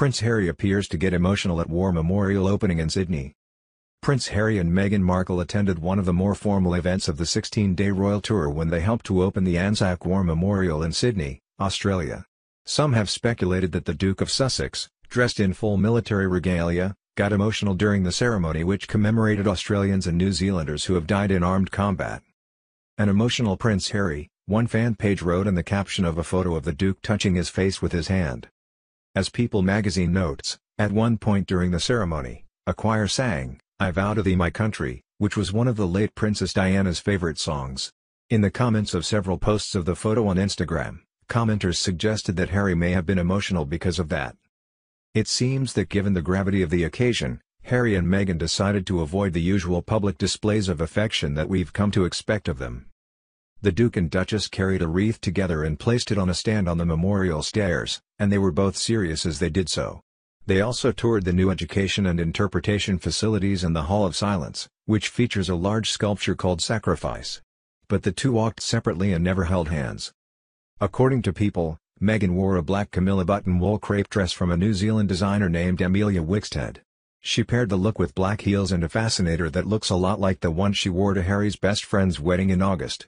Prince Harry appears to get emotional at War Memorial opening in Sydney. Prince Harry and Meghan Markle attended one of the more formal events of the 16-day royal tour when they helped to open the Anzac War Memorial in Sydney, Australia. Some have speculated that the Duke of Sussex, dressed in full military regalia, got emotional during the ceremony which commemorated Australians and New Zealanders who have died in armed combat. An emotional Prince Harry, one fan page wrote in the caption of a photo of the Duke touching his face with his hand. As People magazine notes, at one point during the ceremony, a choir sang, I Vow to Thee My Country, which was one of the late Princess Diana's favorite songs. In the comments of several posts of the photo on Instagram, commenters suggested that Harry may have been emotional because of that. It seems that given the gravity of the occasion, Harry and Meghan decided to avoid the usual public displays of affection that we've come to expect of them. The Duke and Duchess carried a wreath together and placed it on a stand on the memorial stairs, and they were both serious as they did so. They also toured the new education and interpretation facilities and the Hall of Silence, which features a large sculpture called Sacrifice. But the two walked separately and never held hands. According to People, Meghan wore a black Camilla button-wool crepe dress from a New Zealand designer named Emilia Wickstead. She paired the look with black heels and a fascinator that looks a lot like the one she wore to Harry's best friend's wedding in August.